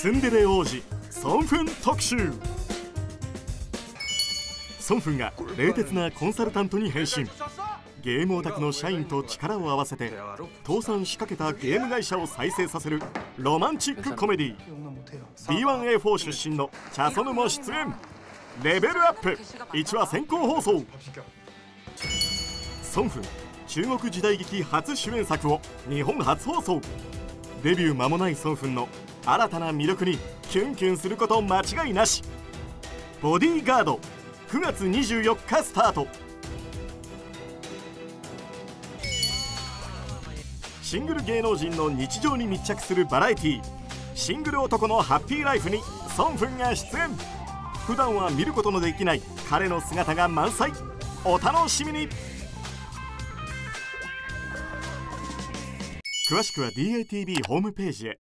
ツンデレ王子ソンフン特集ソンフンが冷徹なコンサルタントに変身ゲームオタクの社員と力を合わせて倒産しかけたゲーム会社を再生させるロマンチックコメディー B1A4 出身のチャソヌも出演レベルアップ1話先行放送ソンフン中国時代劇初主演作を日本初放送デビュー間もないソンフンの新たな魅力にキュンキュンすること間違いなし。ボディーガード9月24日スタート。シングル芸能人の日常に密着するバラエティーシングル男のハッピーライフにソンフンが出演。普段は見ることのできない彼の姿が満載。お楽しみに。詳しくは DATV ホームページへ。